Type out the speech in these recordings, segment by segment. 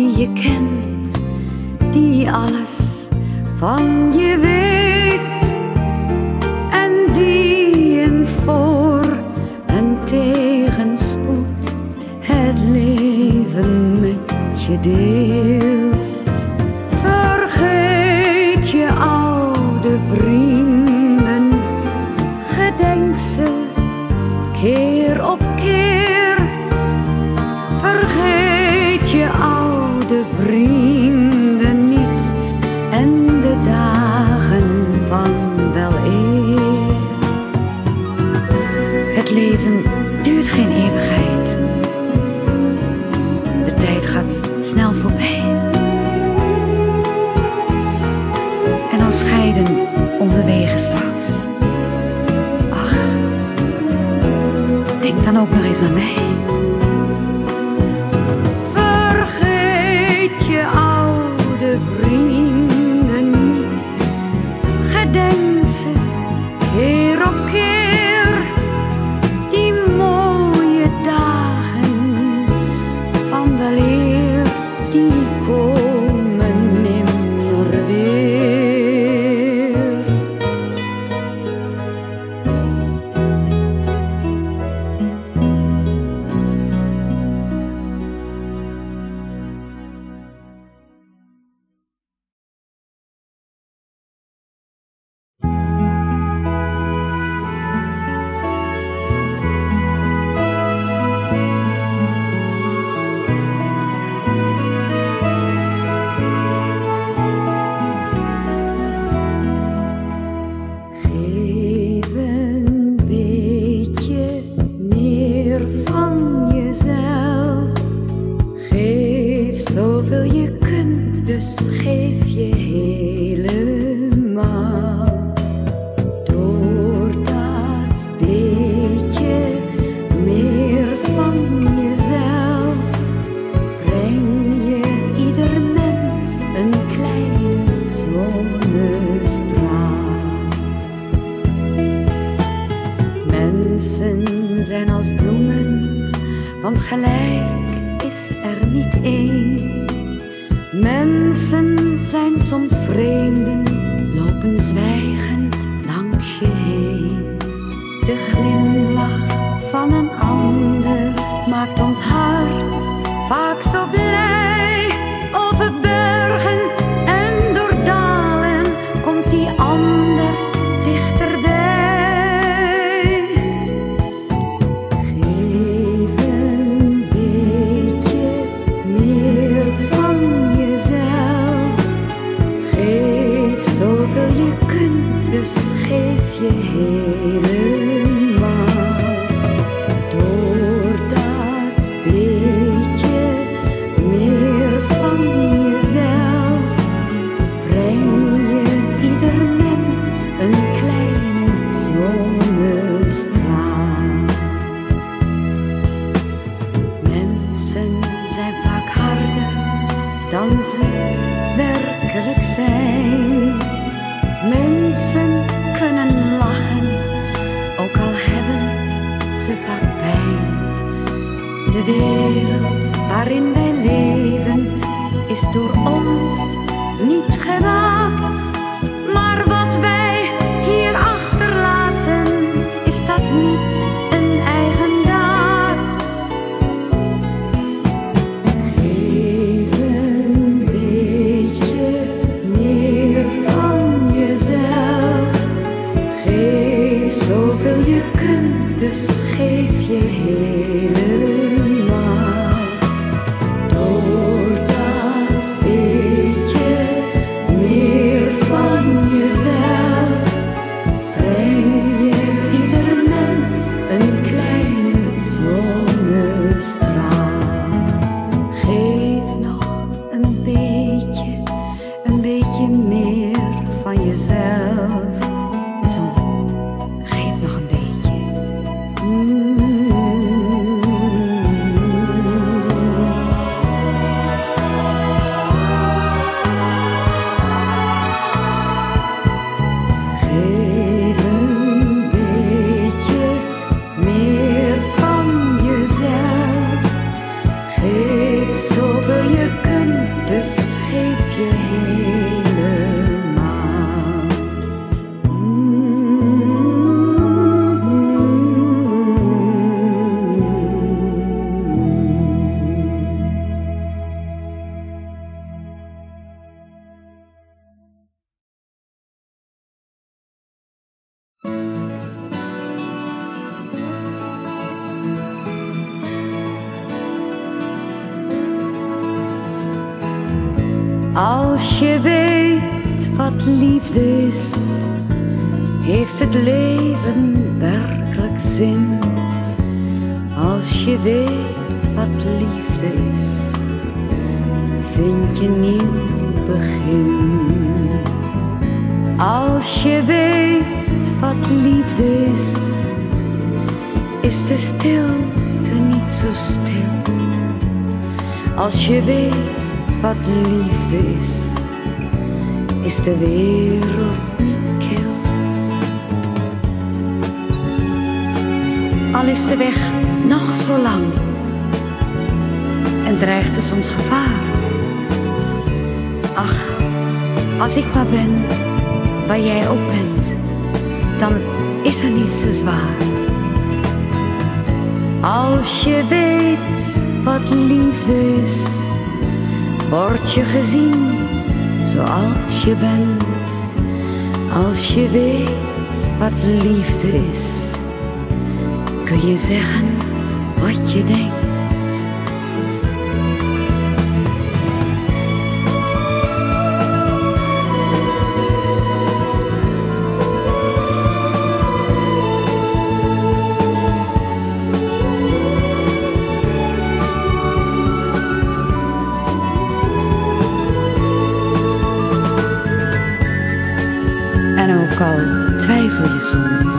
die je kent, die alles van je weet en die in voor en tegenspoed het leven met je deelt. Vergeet je oude vrienden, gedenk ze keer op keer. Vergeet voorbij. En dan scheiden onze wegen straks. Ach, denk dan ook nog eens aan mij. Heeft het leven werkelijk zin. Als je weet wat liefde is, vind je nieuw begin. Als je weet wat liefde is, is de stilte niet zo stil. Als je weet wat liefde is, is de wereld niet Al is de weg nog zo lang en dreigt er soms gevaar. Ach, als ik maar ben waar jij ook bent, dan is er niets te zwaar. Als je weet wat liefde is, word je gezien zoals je bent. Als je weet wat liefde is, kun je zeggen wat je denkt. En ook al twijfel je soms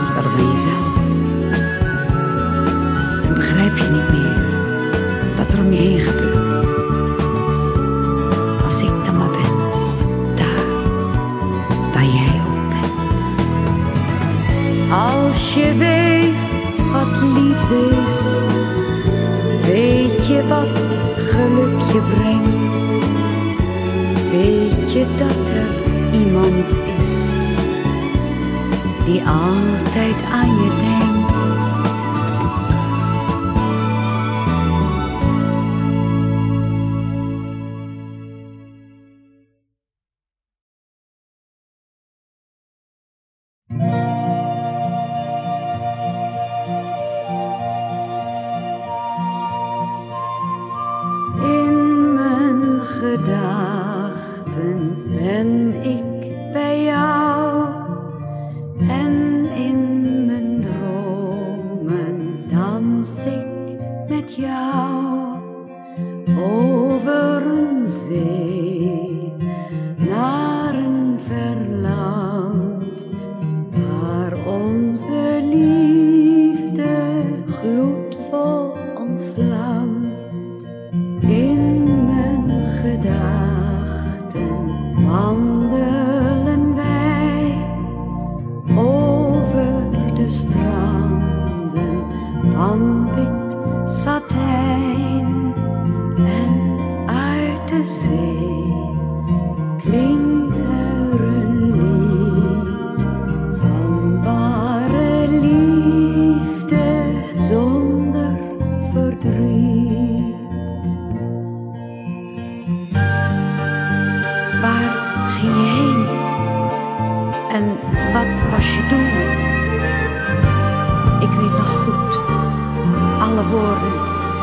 woorden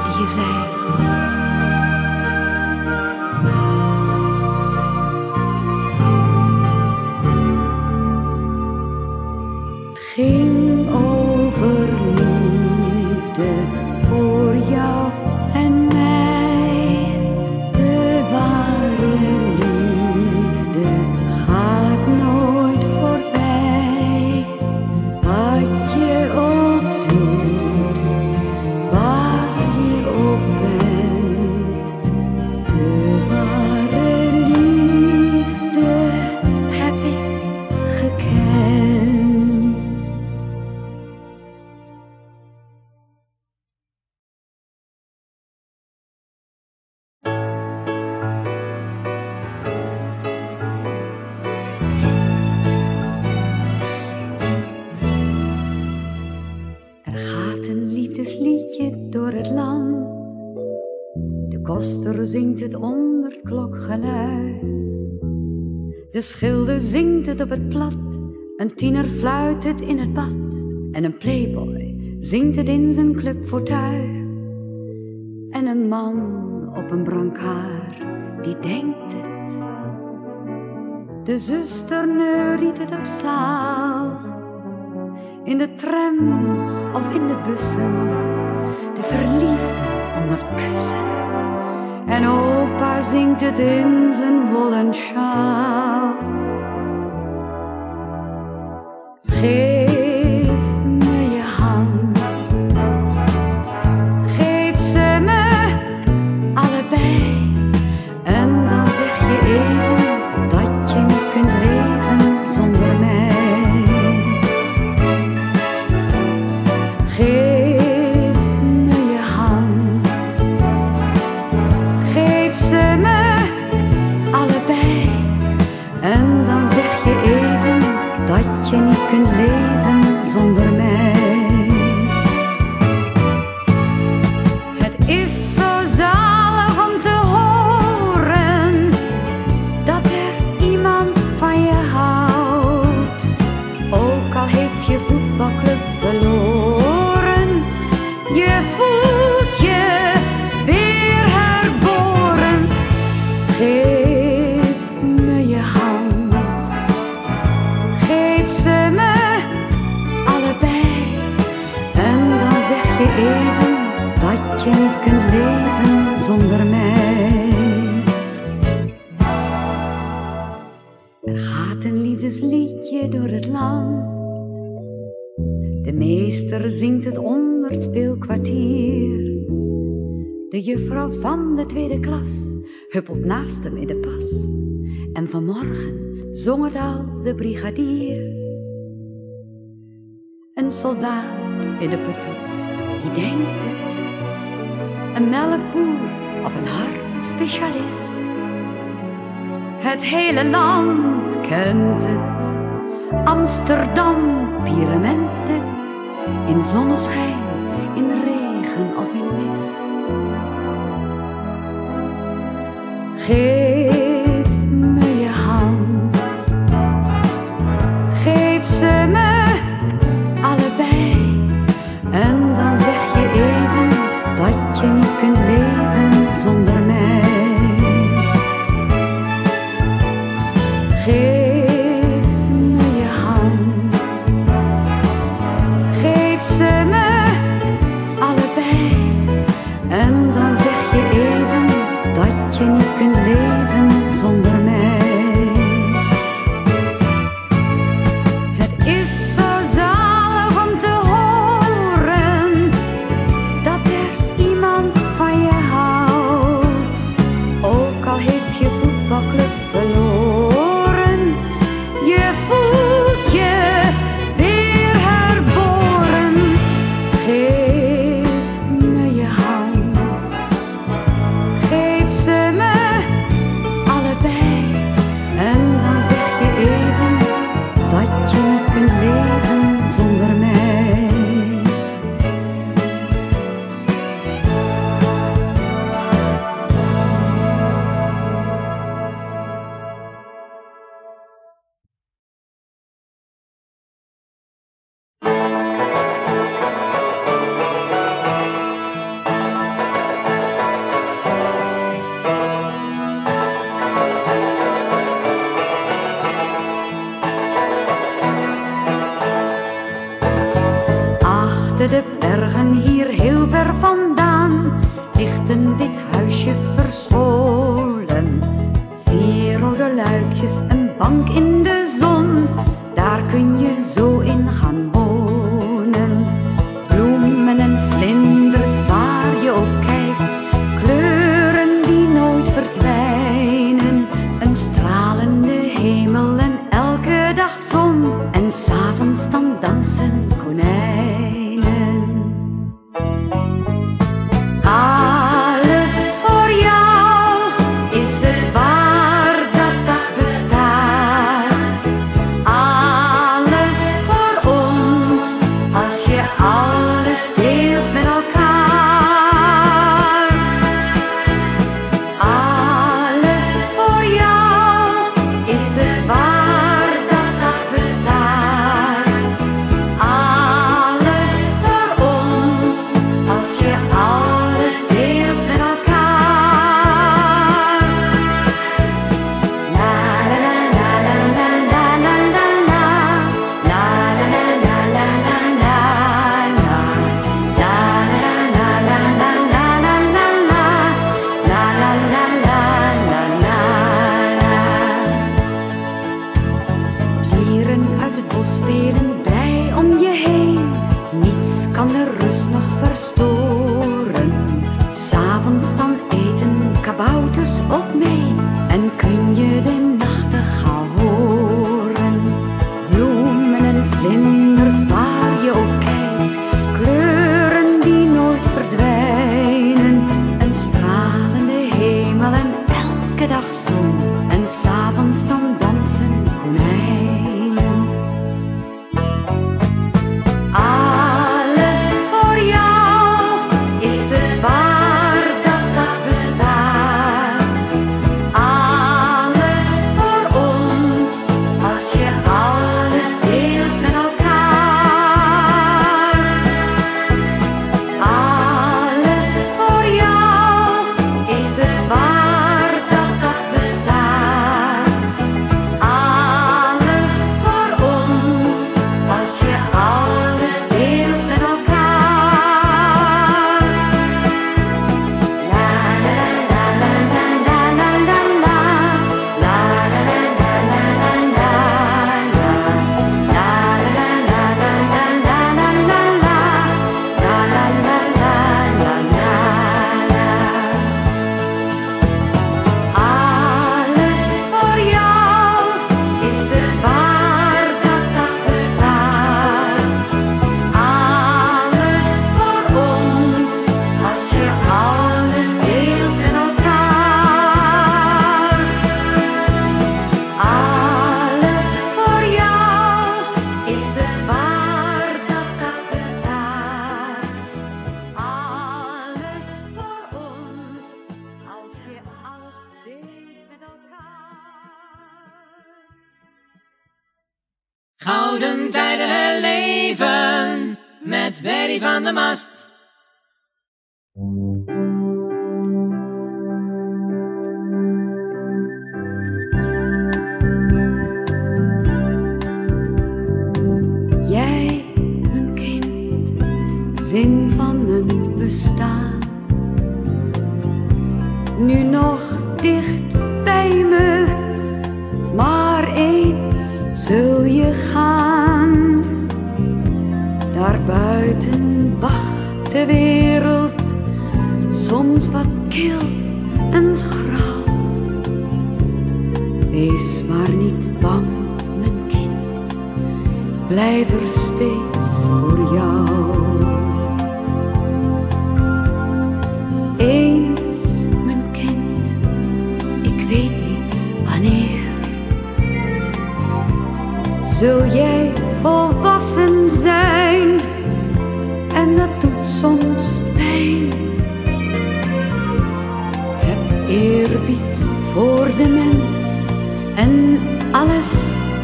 die je zei. Door het land. De koster zingt het onder het klokgeluid. De schilder zingt het op het plat. Een tiener fluit het in het bad. En een playboy zingt het in zijn club voor thuis. En een man op een brancard, die denkt het. De zuster neuriet het op zaal. In de trams of in de bussen, de verliefden onder kussen. En opa zingt het in zijn wollen sjaal. Hem in de pas. En vanmorgen zong het al de brigadier. Een soldaat in de petoet, die denkt het. Een melkboer of een hartspecialist. Het hele land kent het. Amsterdam pyramid het. In zonneschijn, in regen of Hey.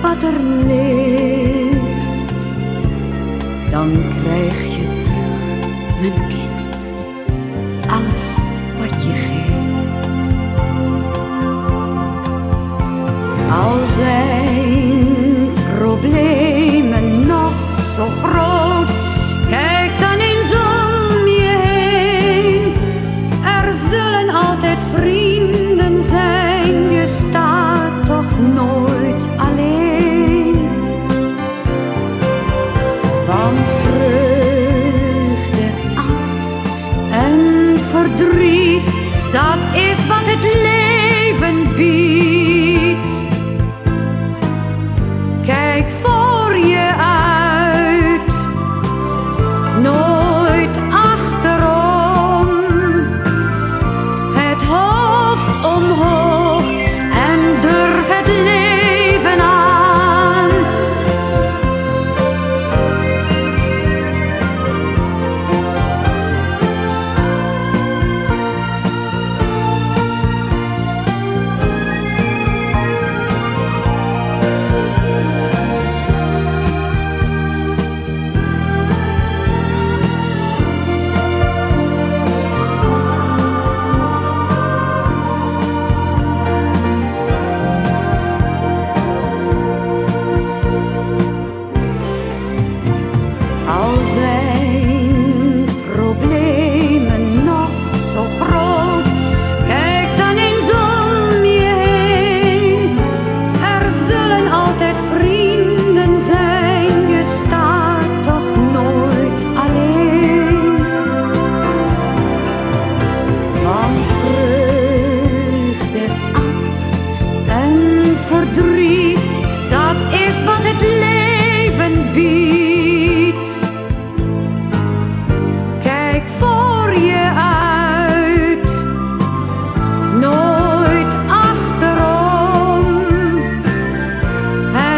wat er leeft, dan krijg je terug, mijn kind, alles wat je geeft. Al zijn problemen nog zo groot.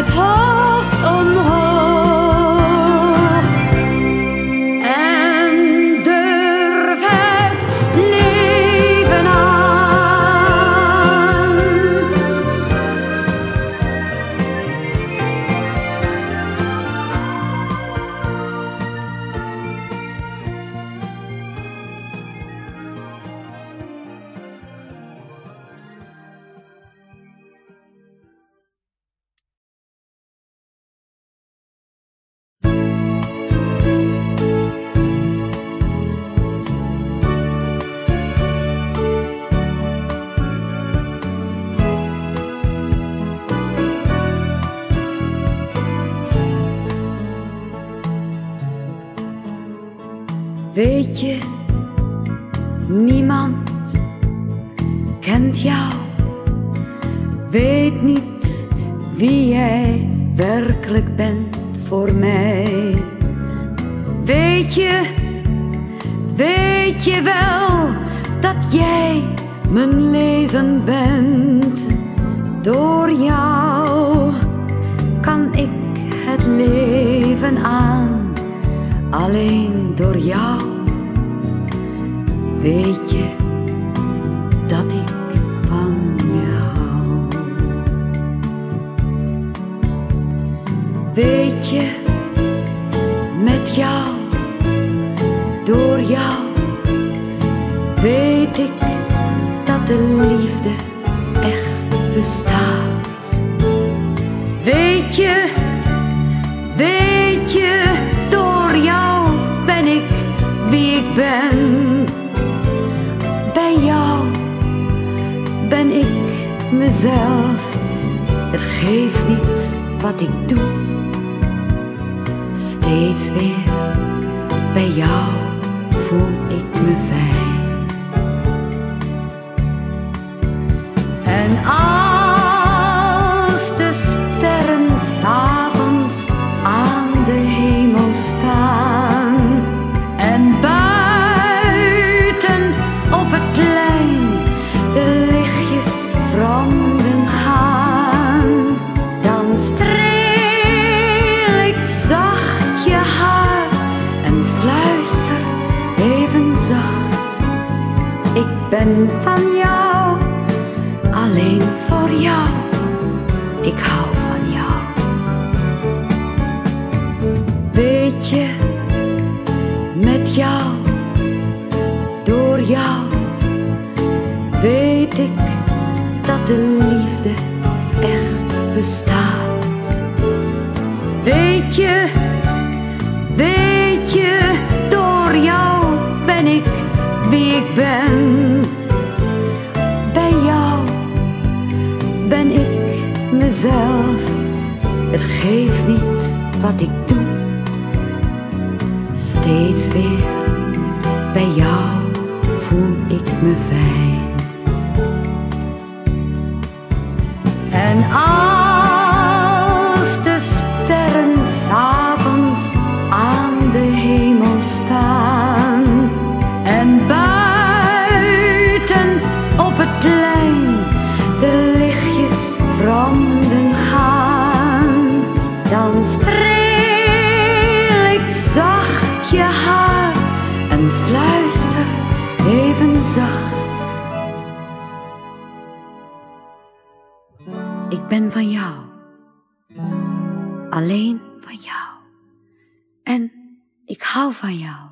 apart. weet je wel dat jij mijn leven bent. Door jou kan ik het leven aan, alleen door jou weet je dat ik van je hou. Weet je, met jou, door jou weet ik dat de liefde echt bestaat. Weet je, weet je, door jou ben ik wie ik ben. Bij jou ben ik mezelf. Het geeft niet wat ik doe. Steeds weer bij jou voel ik me veilig. bij jou voel ik me veilig. Ik hou van jou.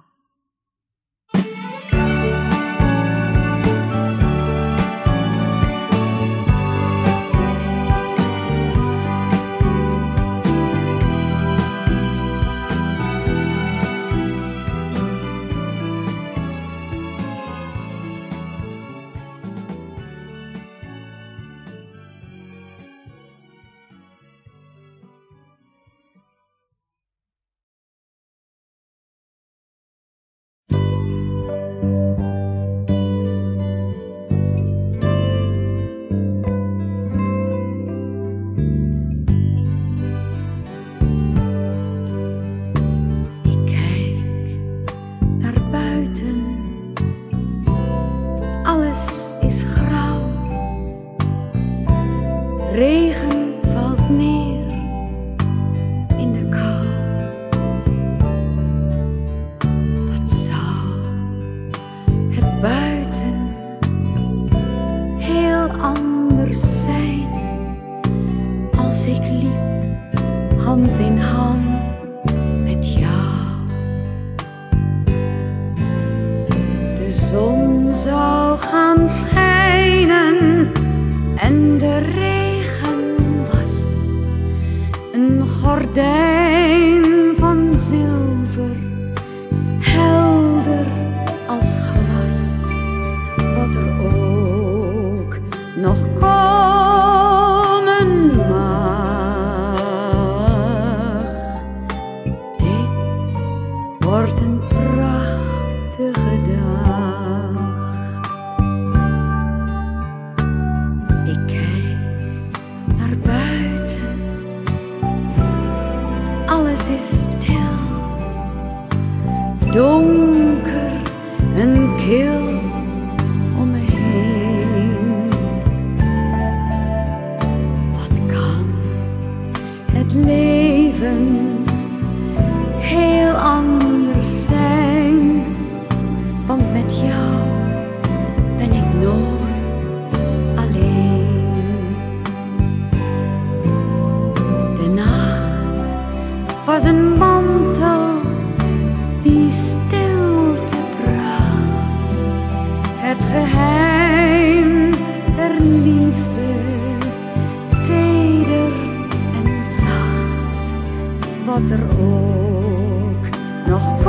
Wat er ook nog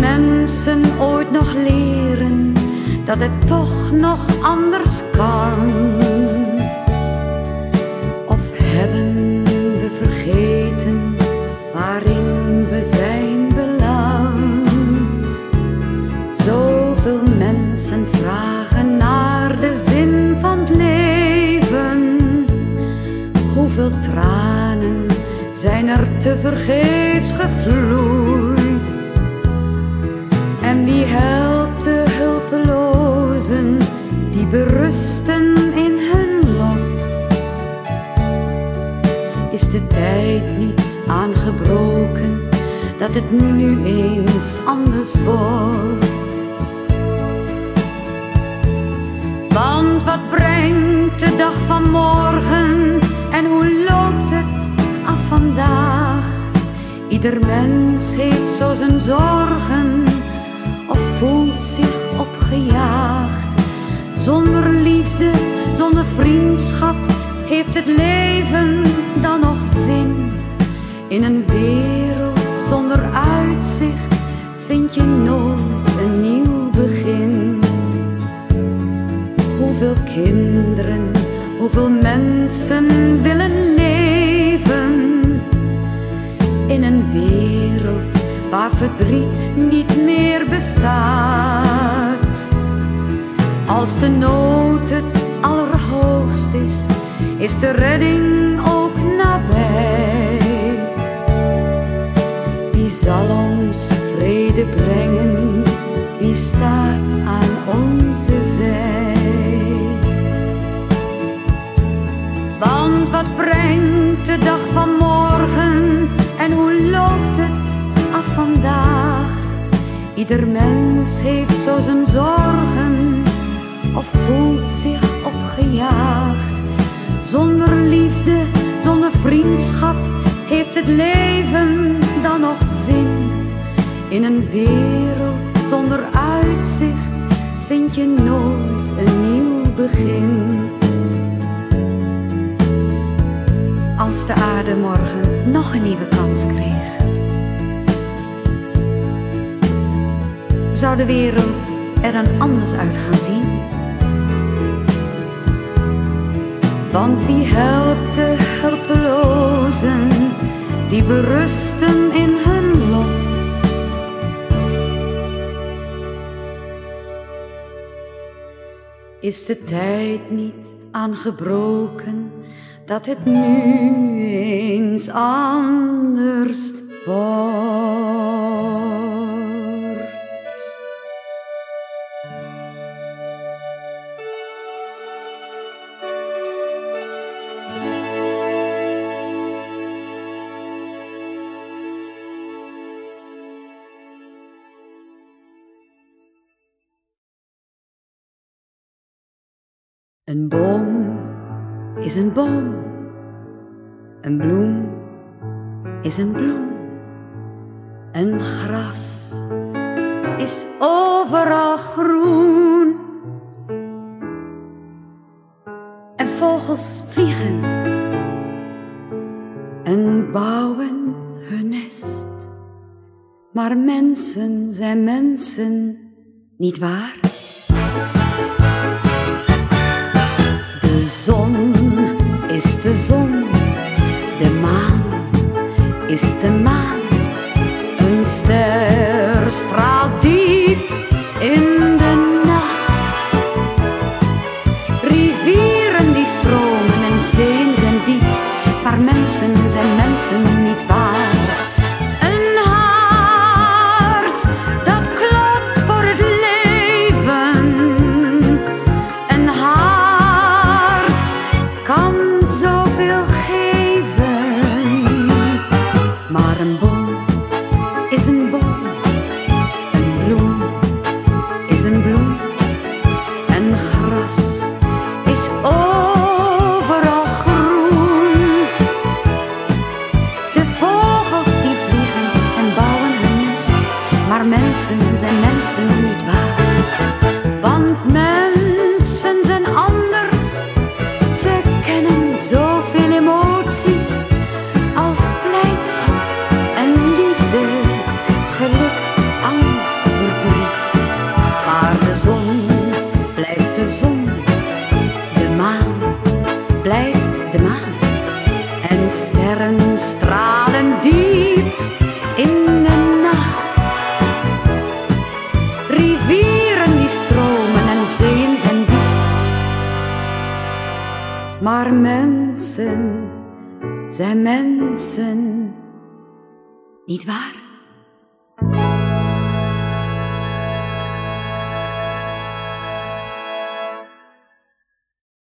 mensen ooit nog leren dat het toch nog anders kan? Of hebben we vergeten waarin we zijn beland? Zoveel mensen vragen naar de zin van het leven. Hoeveel tranen zijn er te vergeefs gevloeid? Die berusten in hun lot? Is de tijd niet aangebroken dat het nu eens anders wordt? Want wat brengt de dag van morgen en hoe loopt het af vandaag? Ieder mens heeft zo zijn zorgen of voelt zich opgejaagd. Zonder liefde, zonder vriendschap, wereld zonder uitzicht vind je nooit een nieuw begin. Als de aarde morgen nog een nieuwe kans kreeg, zou de wereld er dan anders uit gaan zien? Want wie helpt de hulpelozen die berusten Is de tijd niet aangebroken dat het nu eens anders wordt? Een boom is een boom. Een bloem is een bloem. Een gras is overal groen. En vogels vliegen en bouwen hun nest. Maar mensen zijn mensen, niet waar? Zon, de is de maan.